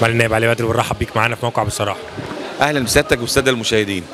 معالي النائب علي بدر بنرحب بيك معانا في موقع بصراحة. أهلا بسيادتك والساده المشاهدين.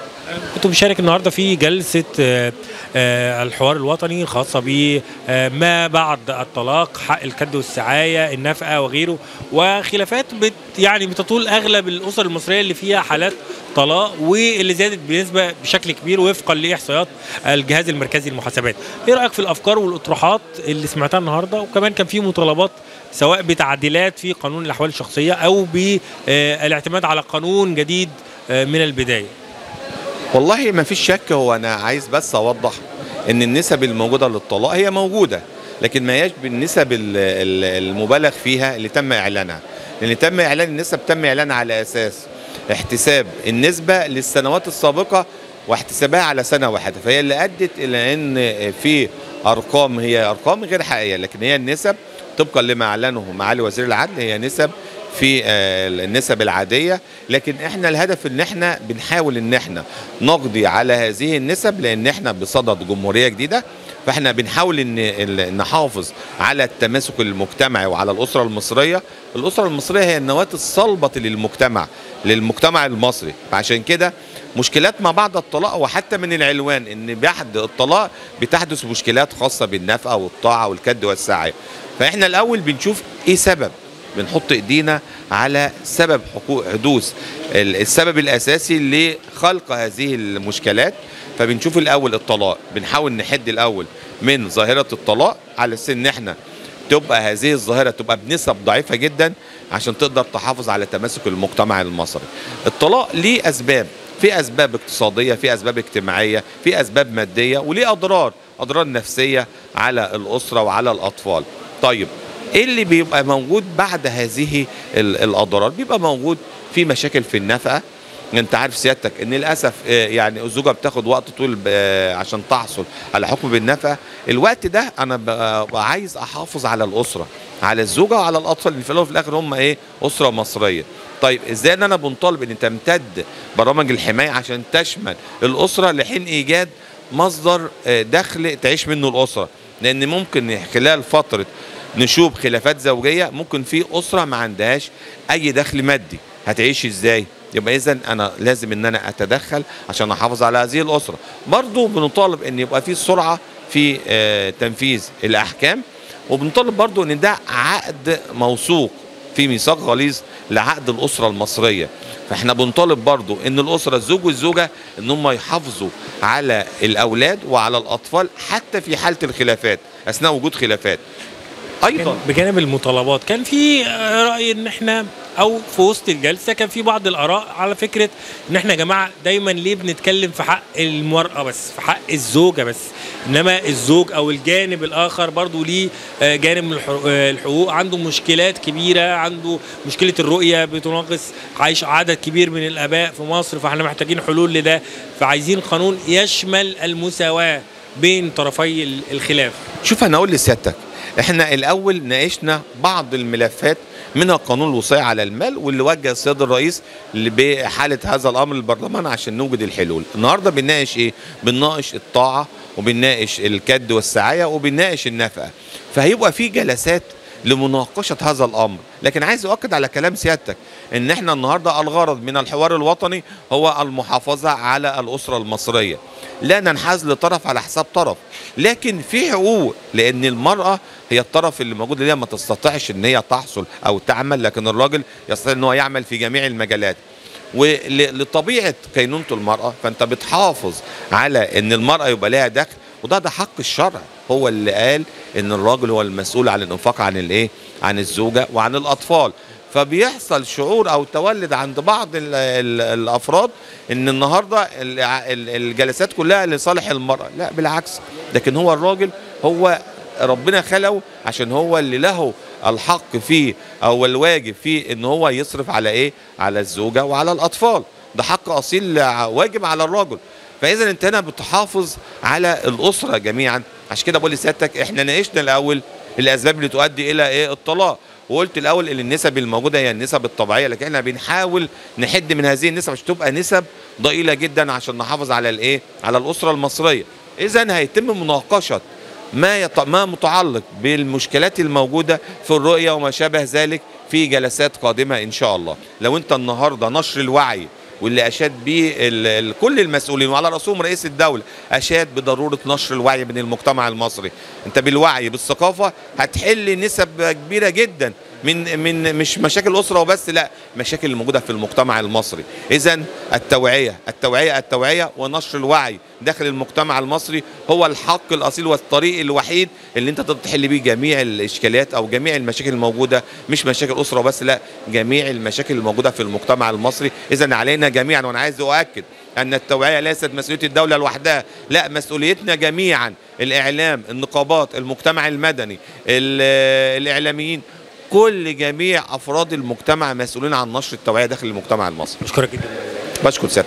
كنت بشارك النهارده في جلسة آه، آه، الحوار الوطني الخاصة بما بعد الطلاق حق الكد والسعاية النفقة وغيره. وخلافات بت يعني بتطول أغلب الأسر المصرية اللي فيها حالات طلاق واللي زادت بنسبة بشكل كبير وفقا لاحصائيات الجهاز المركزي للمحاسبات. إيه رأيك في الأفكار والأطروحات اللي سمعتها النهارده؟ وكمان كان في مطالبات سواء بتعديلات في قانون الأحوال الشخصية أو بالاعتماد على قانون جديد آه، من البداية. والله ما فيش شك هو أنا عايز بس أوضح إن النسب الموجودة للطلاق هي موجودة لكن ما هياش بالنسب ال- ال- المبالغ فيها اللي تم إعلانها لأن تم إعلان النسب تم إعلانها على أساس احتساب النسبة للسنوات السابقة واحتسابها على سنة واحدة فهي اللي أدت إلى إن في أرقام هي أرقام غير حقيقية لكن هي النسب طبقا لما أعلنه معالي وزير العدل هي نسب في آه، النسب العادية. لكن إحنا الهدف إن إحنا بنحاول إن إحنا نقضي على هذه النسب لأن إحنا بصدد جمهورية جديدة. فإحنا بنحاول إن نحافظ على التماسك المجتمعي وعلى الأسرة المصرية. الأسرة المصرية هي النواة الصلبة للمجتمع للمجتمع المصري. فعشان كده مشكلات ما بعد الطلاق وحتى من العلوان إن بعد الطلاق بتحدث مشكلات خاصة بالنفقة والطاعة والكد والسعي. فإحنا الأول بنشوف إيه سبب؟ بنحط إيدينا على سبب حدوث ال- السبب الأساسي لخلق هذه المشكلات. فبنشوف الأول الطلاق بنحاول نحد الأول من ظاهرة الطلاق على أساس إن إحنا تبقى هذه الظاهرة تبقى بنسب ضعيفة جدا عشان تقدر تحافظ على تماسك المجتمع المصري. الطلاق ليه أسباب؟ في أسباب اقتصادية في أسباب اجتماعية في أسباب مادية وليه أضرار؟ أضرار نفسية على الأسرة وعلى الأطفال. طيب إيه اللي بيبقى موجود بعد هذه ال- الأضرار؟ بيبقى موجود في مشاكل في النفقة. أنت عارف سيادتك إن للأسف آه، يعني الزوجة بتاخد وقت طول آه، عشان تحصل على حكم بالنفقة. الوقت ده أنا ببقى عايز أحافظ على الأسرة على الزوجة وعلى الأطفال اللي في الآخر هم إيه؟ أسرة مصرية. طيب إزاي إن أنا بنطالب إن تمتد برامج الحماية عشان تشمل الأسرة لحين إيجاد مصدر آه، دخل تعيش منه الأسرة؟ لأن ممكن خلال فترة نشوب خلافات زوجية ممكن في أسرة ما عندهاش أي دخل مادي. هتعيش إزاي؟ يبقى إذا أنا لازم إن أنا أتدخل عشان أحافظ على هذه الأسرة. برضو بنطالب إن يبقى في سرعة في آه، تنفيذ الأحكام وبنطالب برضو إن ده عقد موثوق في ميثاق غليظ لعقد الأسرة المصرية. فإحنا بنطالب برضو إن الأسرة الزوج والزوجة إن هم يحافظوا على الأولاد وعلى الأطفال حتى في حالة الخلافات أثناء وجود خلافات. أيضا. بجانب المطالبات. كان في آه، رأي إن إحنا أو في وسط الجلسة كان في بعض الآراء على فكرة إن إحنا يا جماعة دايما ليه بنتكلم في حق المرأة بس في حق الزوجة بس. إنما الزوج أو الجانب الآخر برضو ليه آه، جانب من آه، الحقوق. عنده مشكلات كبيرة عنده مشكلة الرؤية بتناقص عايش عدد كبير من الآباء في مصر فإحنا محتاجين حلول لده. فعايزين قانون يشمل المساواة بين طرفي ال- الخلاف. شوف أنا أقول لسيادتك. إحنا الأول ناقشنا بعض الملفات منها قانون الوصاية على المال واللي وجه السيد الرئيس بحالة هذا الأمر للبرلمان عشان نوجد الحلول. النهاردة بنناقش إيه؟ بنناقش الطاعة وبنناقش الكد والسعاية وبنناقش النفقة. فهيبقى في جلسات لمناقشة هذا الأمر. لكن عايز أؤكد على كلام سيادتك. إن إحنا النهاردة الغرض من الحوار الوطني هو المحافظة على الأسرة المصرية. لا ننحاز لطرف على حساب طرف لكن في حقوق لأن المرأة هي الطرف اللي موجود اللي ما تستطيعش إن هي تحصل أو تعمل لكن الراجل يستطيع إن هو يعمل في جميع المجالات. ولطبيعة كينونه المرأة فأنت بتحافظ على إن المرأة يبقى لها دخل وده ده حق الشرع. هو اللي قال إن الراجل هو المسؤول عن الإنفاق عن الإيه؟ عن الزوجة وعن الأطفال. فبيحصل شعور أو تولد عند بعض ال ال الأفراد إن النهارده ال- ال- الجلسات كلها لصالح المرأة. لا بالعكس. لكن هو الراجل هو ربنا خلقه عشان هو اللي له الحق فيه أو الواجب فيه إن هو يصرف على إيه؟ على الزوجة وعلى الأطفال. ده حق أصيل واجب على الرجل فاذا أنت هنا بتحافظ على الأسرة جميعا. عشان كده بقول لسيادتك إحنا ناقشنا الأول الأسباب اللي تؤدي إلى إيه؟ الطلاق. وقلت الأول إن النسب الموجودة هي النسب الطبيعية لكن إحنا بنحاول نحد من هذه النسب عشان تبقى نسب ضئيلة جدا عشان نحافظ على الإيه؟ على الأسرة المصرية. اذا هيتم مناقشة ما يط... ما متعلق بالمشكلات الموجودة في الرؤية وما شابه ذلك في جلسات قادمة إن شاء الله. لو أنت النهارده نشر الوعي واللي أشاد به كل المسؤولين وعلى رأسهم رئيس الدولة أشاد بضرورة نشر الوعي بين المجتمع المصري. أنت بالوعي بالثقافة هتحل نسب كبيرة جدا. من من مش مشاكل الأسرة وبس لا مشاكل اللي موجودة في المجتمع المصري. اذا التوعية التوعية التوعية ونشر الوعي داخل المجتمع المصري هو الحق الأصيل والطريق الوحيد اللي أنت تقدر تحل بيه جميع الإشكاليات أو جميع المشاكل الموجودة. مش مشاكل أسرة بس لا جميع المشاكل الموجودة في المجتمع المصري. اذا علينا جميعا وأنا عايز أؤكد أن التوعية ليست مسؤولية الدولة لوحدها لا مسؤوليتنا جميعا. الإعلام النقابات المجتمع المدني ال- الإعلاميين كل جميع أفراد المجتمع مسؤولين عن نشر التوعية داخل المجتمع المصري. بشكرك جدا. بشكر سيادتك.